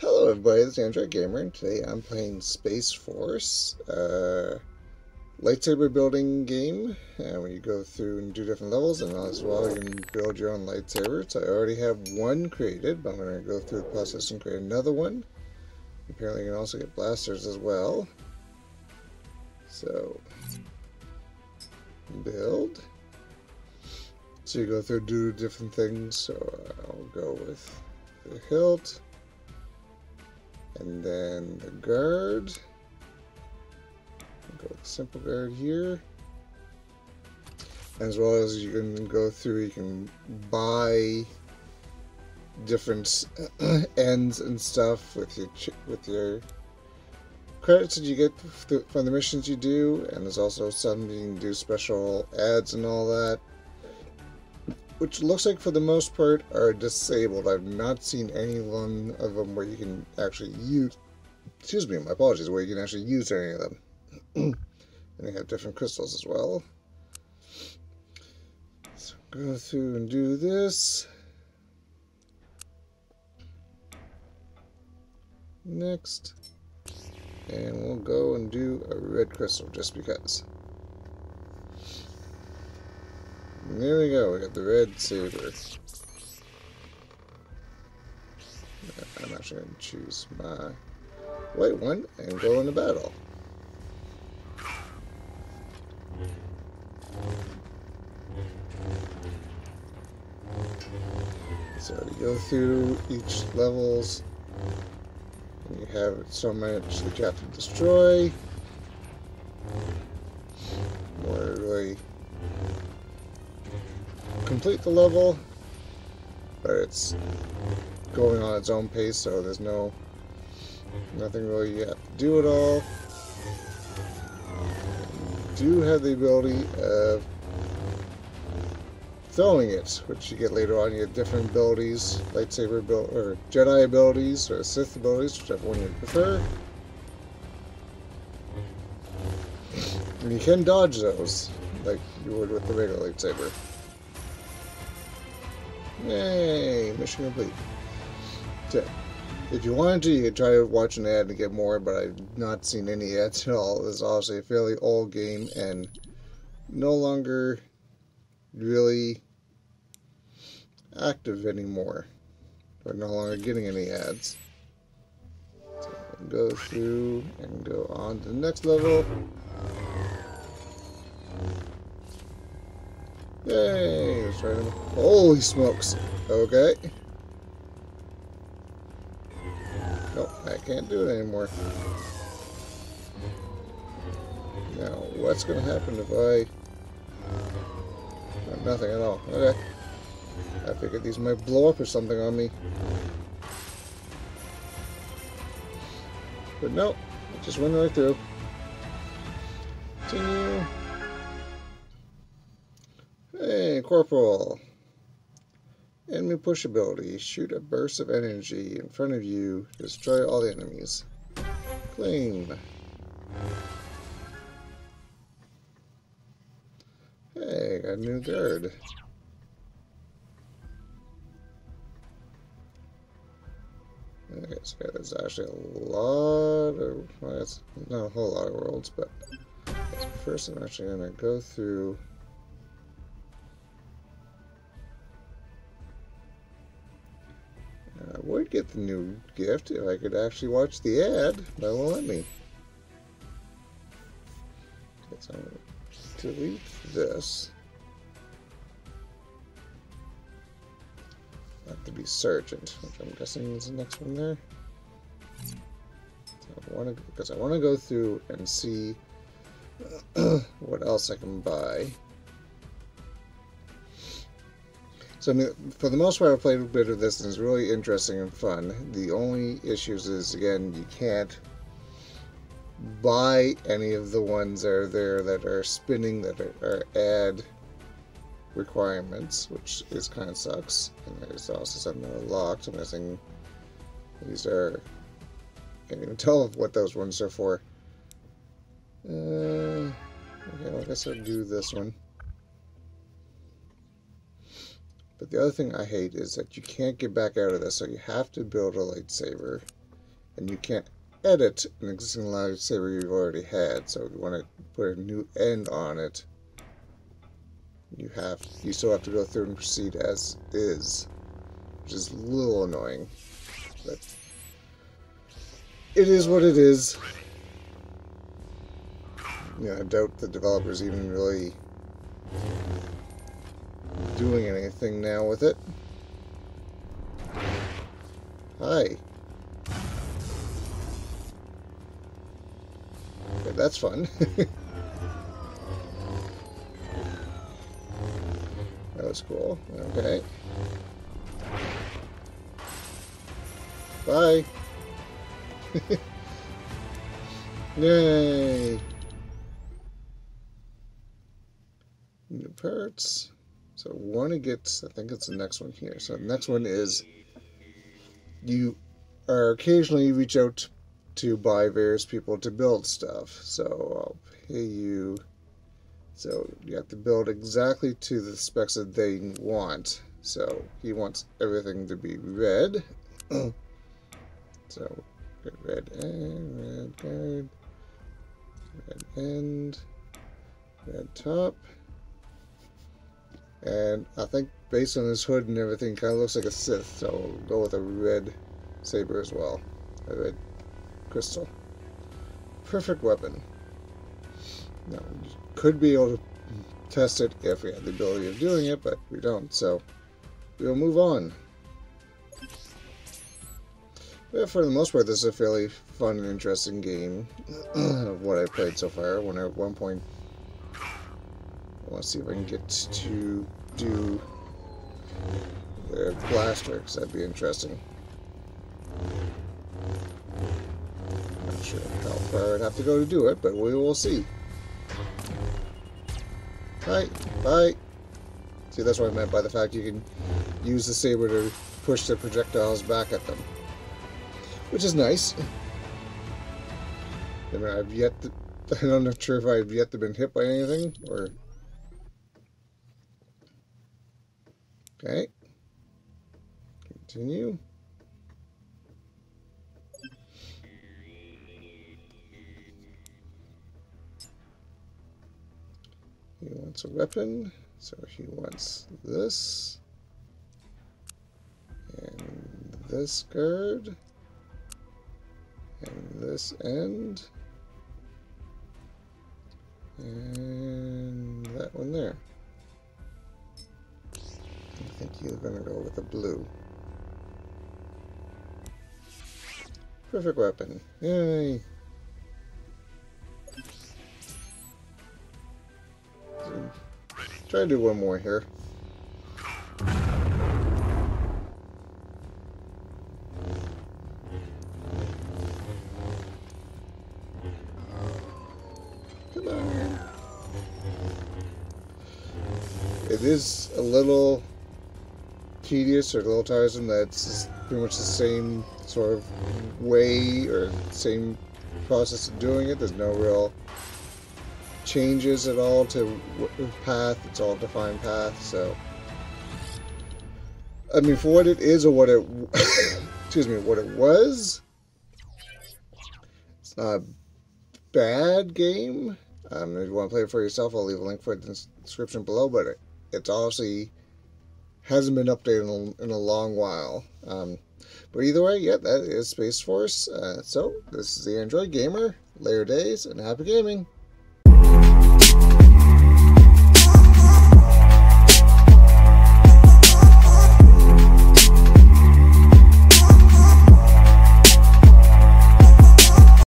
Hello everybody, it's Android Gamer, and today I'm playing Space Force, uh, lightsaber building game, and where you go through and do different levels, and as well you can build your own lightsaber. So I already have one created, but I'm going to go through the process and create another one. Apparently you can also get blasters as well. So, build. So you go through do different things, so I'll go with the hilt and then the guard. Go with simple guard here. As well as you can go through, you can buy different ends and stuff with your with your credits that you get from the missions you do, and there's also some you can do special ads and all that which looks like for the most part are disabled. I've not seen any one of them where you can actually use, excuse me, my apologies, where you can actually use any of them. and they have different crystals as well. So go through and do this. Next. And we'll go and do a red crystal just because. There we go, we got the red saber. I'm actually going to choose my white one and go into battle. So you go through each levels, you have so much that you have to destroy. More really complete the level, but it's going on its own pace, so there's no nothing really you have to do at all. You do have the ability of throwing it, which you get later on. You get different abilities, lightsaber ability, or Jedi abilities, or Sith abilities, whichever one you prefer. And you can dodge those, like you would with the regular lightsaber. Yay, mission complete. So, if you wanted to, you could try to watch an ad to get more, but I've not seen any ads at all. This is obviously a fairly old game and no longer really active anymore. We're no longer getting any ads. So go through and go on to the next level. Yay! Let's try to... Holy smokes! Okay. Nope, I can't do it anymore. Now, what's going to happen if I... nothing at all. Okay. I figured these might blow up or something on me. But nope, it just went right through. Continue. Corporal. Enemy push ability. Shoot a burst of energy in front of you. Destroy all the enemies. Claim. Hey, got a new guard. Okay, so there's actually a lot of, well, it's not a whole lot of worlds, but first I'm actually going to go through get the new gift if I could actually watch the ad, but it won't let me. Okay, so I'm going to delete this. Have to be Sergeant, which I'm guessing is the next one there. So I want to, because I want to go through and see what else I can buy. So for the most part, I've played a bit of this, and it's really interesting and fun. The only issues is, again, you can't buy any of the ones that are there that are spinning that are, are ad requirements, which is kind of sucks. And there's also some that are locked. I'm guessing these are. Can't even tell what those ones are for. Uh, okay, well, I guess I'll do this one. But the other thing I hate is that you can't get back out of this, so you have to build a lightsaber. and you can't edit an existing lightsaber you've already had. So if you want to put a new end on it, you have you still have to go through and proceed as is, which is a little annoying. But it is what it is. Yeah, I doubt the developers even really doing anything now with it. Hi. Okay, that's fun. that was cool. Okay. Bye. Yay! New parts. So one to get, I think it's the next one here. So the next one is you are occasionally reach out to buy various people to build stuff. So I'll pay you. So you have to build exactly to the specs that they want. So he wants everything to be red. so red and red guard, red end, red top. And I think based on his hood and everything, kind of looks like a Sith, so I'll go with a red saber as well. A red crystal. Perfect weapon. Now, could be able to test it if we had the ability of doing it, but we don't, so we'll move on. But for the most part, this is a fairly fun and interesting game of what I've played so far. When at one point To see if I can get to do the blaster, because that'd be interesting. Not sure how far I'd have to go to do it, but we will see. Bye. Bye. See, that's what I meant by the fact you can use the saber to push the projectiles back at them. Which is nice. I mean, I've yet to, I'm not sure if I've yet to been hit by anything, or Okay. Continue. He wants a weapon, so he wants this. And this guard. And this end. And that one there think you're to go with the blue. Perfect weapon. Yay! try to do one more here. Come on. It is a little tedious or a little tiresome. That's pretty much the same sort of way or same process of doing it. There's no real changes at all to path. It's all defined path. So, I mean, for what it is or what it, excuse me, what it was, it's not a bad game. Um, if you want to play it for yourself, I'll leave a link for it in the description below. But it, it's obviously hasn't been updated in a, in a long while. Um, but either way, yeah, that is Space Force. Uh, so, this is the Android Gamer. Layer days and happy gaming.